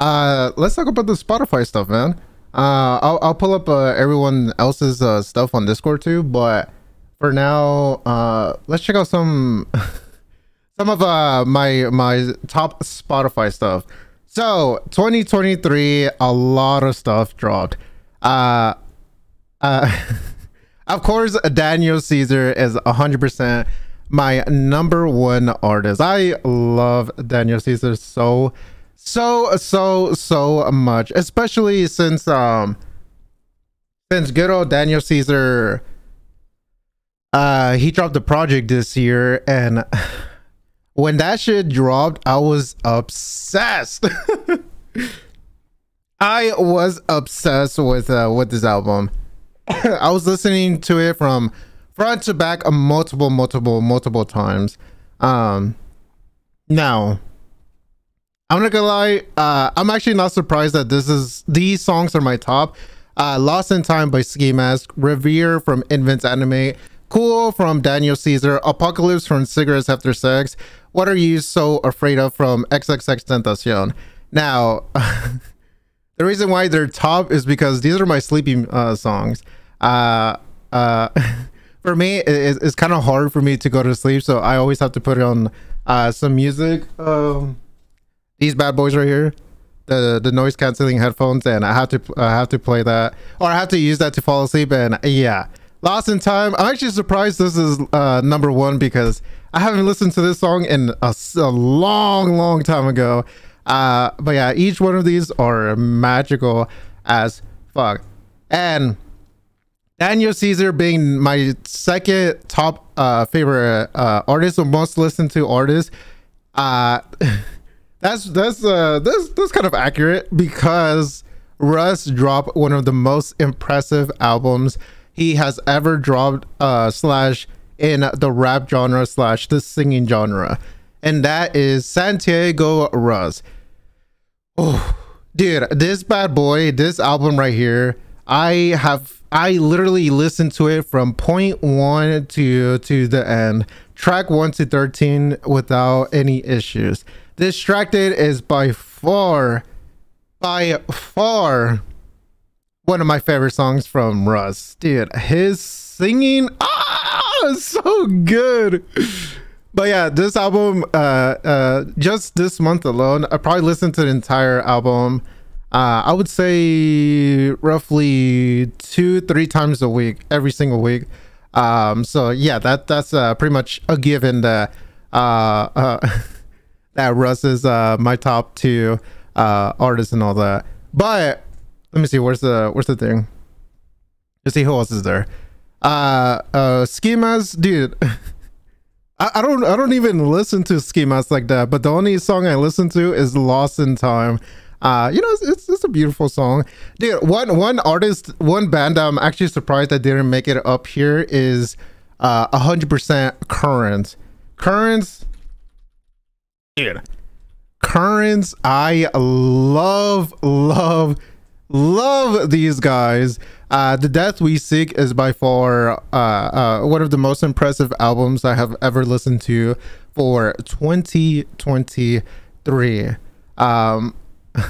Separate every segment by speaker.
Speaker 1: Uh, let's talk about the Spotify stuff, man. Uh, I'll, I'll pull up uh, everyone else's uh, stuff on Discord too, but for now, uh, let's check out some some of uh my my top Spotify stuff. So 2023, a lot of stuff dropped. Uh, uh, of course, Daniel Caesar is 100% my number one artist. I love Daniel Caesar so so so so much, especially since um since good old Daniel Caesar uh he dropped the project this year and when that shit dropped, I was obsessed. I was obsessed with uh with this album. I was listening to it from front to back multiple multiple multiple times. Um now I'm not gonna lie, uh, I'm actually not surprised that this is these songs are my top. Uh, Lost in Time by Ski Mask, Reverie from Invent Animate, Cool from Daniel Caesar, Apocalypse from Cigarettes After Sex. What are you so afraid of from XXXTentacion? Now, the reason why they're top is because these are my sleeping uh, songs. Uh, uh, for me, it, it's kind of hard for me to go to sleep, so I always have to put on uh, some music. Um, these bad boys right here the the noise canceling headphones and i have to i have to play that or i have to use that to fall asleep and yeah. Lost in time i'm actually surprised this is uh number one because i haven't listened to this song in a, a long long time ago. Uh but yeah each one of these are magical as fuck. And daniel caesar being my second top uh favorite uh artist or most listened to artist uh That's that's uh that's that's kind of accurate because Russ dropped one of the most impressive albums he has ever dropped uh slash in the rap genre slash the singing genre. And that is Santiago Russ. Oh dude, this bad boy, this album right here, I have I literally listened to it from point one to to the end, track one to thirteen without any issues. Distracted is by far, by far, one of my favorite songs from Russ. Dude, his singing, ah, so good. But yeah, this album, uh, uh, just this month alone, I probably listened to the entire album. Uh, I would say roughly two, three times a week, every single week. Um, so yeah, that that's uh, pretty much a given that uh, uh that Russ is uh, my top two uh, artists and all that. But let me see, where's the where's the thing? Let's see who else is there. Uh, uh, Ski Mask, dude. I, I don't I don't even listen to Ski Mask like that. But the only song I listen to is Lost in Time. Uh, you know, it's, it's, it's a beautiful song, dude. One one artist, one band I'm actually surprised that didn't make it up here is uh 100% Currents. Currents dude. Currents i love love love these guys. Uh the death we seek is by far uh, uh one of the most impressive albums i have ever listened to for 2023 um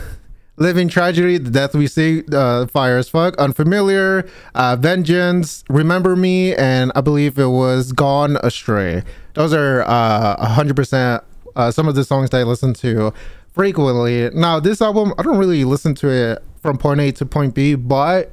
Speaker 1: living tragedy the death we see uh fire as fuck unfamiliar uh vengeance remember me and i believe it was gone astray. Those are uh 100 percent uh, some of the songs that I listen to frequently. Now, this album, I don't really listen to it from point A to point B, but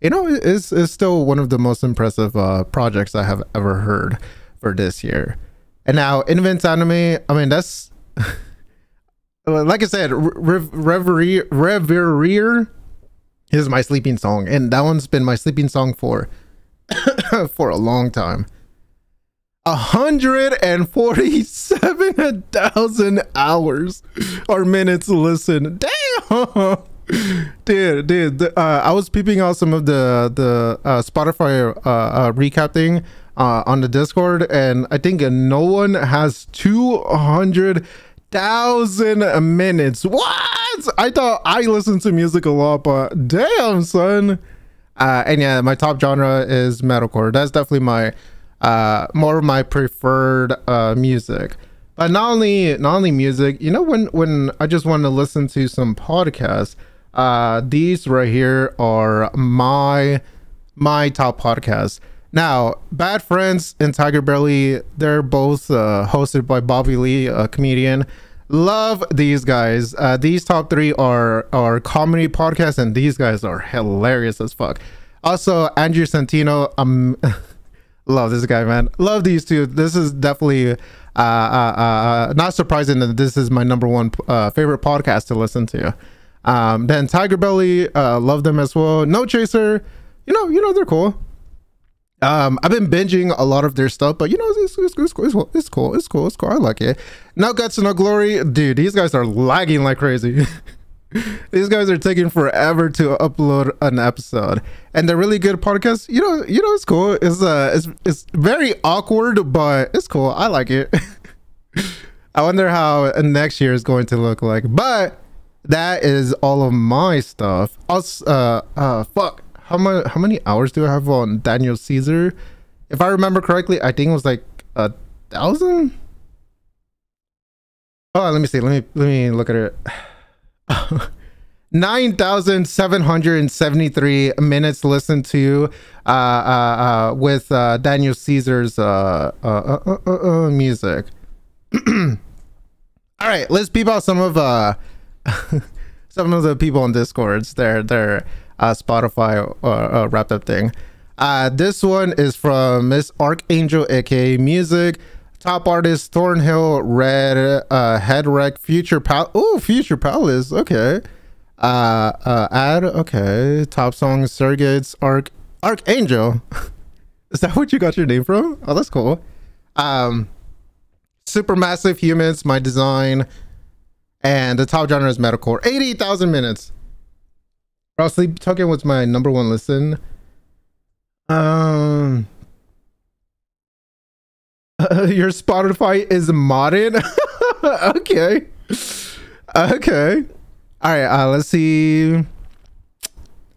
Speaker 1: you know, it's, it's still one of the most impressive uh, projects I have ever heard for this year. And now, Invent Animate, I mean, that's like I said, Reverie, Reverie is my sleeping song, and that one's been my sleeping song for for a long time. 147,000 hours or minutes listen. Damn. Dude, dude, uh, I was peeping out some of the the uh, Spotify uh, uh recap thing uh, on the Discord, and I think no one has two hundred thousand minutes. What? I thought I listened to music a lot, but damn, son. Uh, and yeah, my top genre is metalcore. That's definitely my uh, more of my preferred uh, music. But not only not only music, you know, when when I just want to listen to some podcasts, uh, these right here are my my top podcasts. Now, Bad Friends and Tiger Belly, they're both uh, hosted by Bobby Lee, a comedian. Love these guys. Uh, these top three are are comedy podcasts, and these guys are hilarious as fuck. Also, Andrew Santino, um, love this guy, man. Love these two. This is definitely uh, uh, uh, not surprising that this is my number one uh, favorite podcast to listen to. Um, then Tiger Belly, uh, love them as well. No Chaser, you know, you know they're cool. Um, I've been binging a lot of their stuff, but you know, it's, it's, it's, cool, it's, cool, it's cool, it's cool, it's cool. I like it. No guts, no glory, dude. These guys are lagging like crazy. these guys are taking forever to upload an episode, and they're really good podcasts. You know, you know, it's cool. It's uh, it's it's very awkward, but it's cool. I like it. I wonder how next year is going to look like, but that is all of my stuff. Also, uh, uh, fuck how many how many hours do I have on Daniel Caesar? If I remember correctly, I think it was like a thousand. Oh, let me see. Let me let me look at it. Nine thousand seven hundred and seventy-three minutes listened to uh, uh, uh, with uh, Daniel Caesar's uh, uh, music. All right, let's peep out some of uh some of the people on Discords. They're uh, Spotify wrapped up thing. Uh, this one is from Miss Archangel, aka Music. Top artist Thornhill, Red, uh, Head Wreck, Future Pal. Oh, Future Palace. Okay. Uh, uh, ad. Okay. Top song Surrogates, Arc, Archangel. is that what you got your name from? Oh, that's cool. Um, Supermassive Humans, my design, and the top genre is metalcore. Eighty thousand minutes. Bro, Sleep Token was my number one listen. Um, uh, your Spotify is modded. okay, okay. All right. Uh, let's see.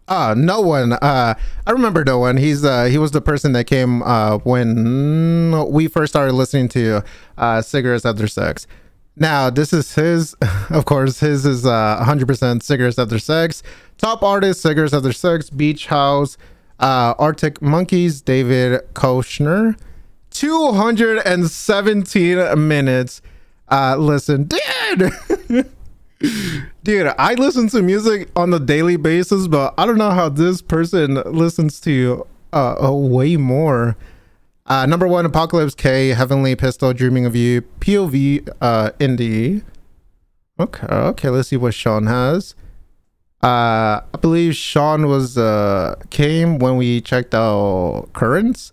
Speaker 1: Ah, no one. Uh, I remember no one. He's uh, he was the person that came uh when we first started listening to uh cigarettes after sex. Now, this is his, of course, his is uh, 100% Cigarettes After Sex. Top artist, Cigarettes After Sex, Beach House, uh, Arctic Monkeys, David Koechner. 217 minutes. Uh, listen, dude! dude, I listen to music on a daily basis, but I don't know how this person listens to uh, way more. Uh, number one, Apocalypse K, Heavenly Pistol, Dreaming of You, POV, uh, Indie. Okay, okay, let's see what Sean has. Uh, I believe Sean was, uh, came when we checked out Currents.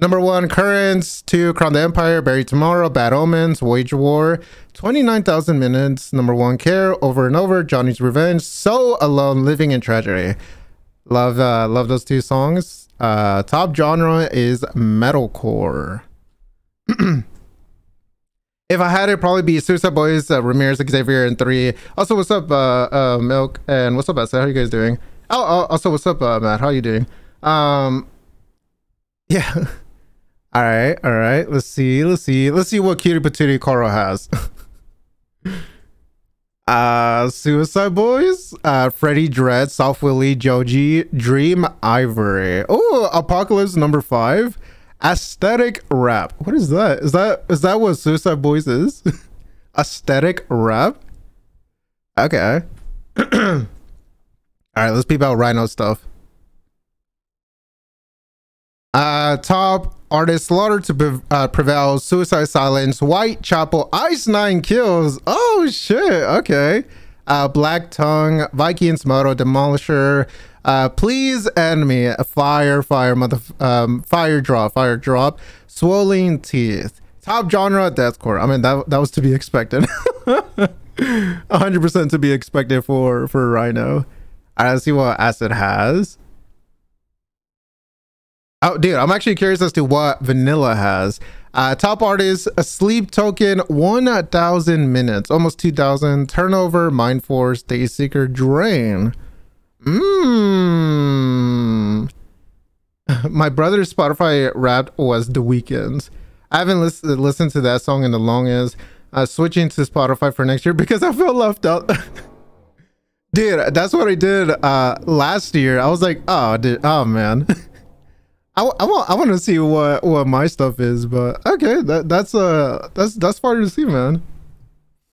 Speaker 1: Number one, Currents. Two, Crown the Empire, Bury Tomorrow, Bad Omens, Wage War, 29,000 minutes. Number one, Care, Over and Over, Johnny's Revenge, So Alone, Living in Tragedy. Love, uh, love those two songs. Uh, top genre is metalcore. if I had it, probably be Suicide Boys, uh, Ramirez, Xavier, and three. Also, what's up, uh, uh, Milk, and what's up, Asa? How you guys doing? Oh, oh also, what's up, uh, Matt? How are you doing? Um, yeah. All right, all right. Let's see, let's see, let's see what Cutie Patootie Coral has. Uh, Suicide Boys, uh, Freddie Dredd, Soft Willie, Joji, Dream Ivory. Oh, Apocalypse number five, Aesthetic Rap. What is that? Is that is that what Suicide Boys is? Aesthetic Rap. Okay. All right, let's peep out Rhino stuff. Uh, top artist slaughter to uh, prevail. Suicide Silence. Whitechapel, Ice Nine kills. Oh shit. Okay. Uh, Black Tongue. Vikings Moto. Demolisher. Uh, please enemy. A fire. Fire. Mother. Um, fire drop. Fire drop. Swollen teeth. Top genre deathcore. I mean that that was to be expected. 100% to be expected for for Rhino. I let's see what Acid has. Oh, dude, I'm actually curious as to what Vanilla has. Uh, top artist, a sleep token, 1,000 minutes, almost 2,000. Turnover, Mind Force, Dayseeker, Drain. Mmm. My brother's Spotify rap was The Weeknd. I haven't listened listened to that song in the longest. uh, switching to Spotify for next year because I feel left out. dude, that's what I did uh, last year. I was like, oh, dude, oh man. I, I want I want to see what what my stuff is, but okay, that that's uh that's that's far to see, man.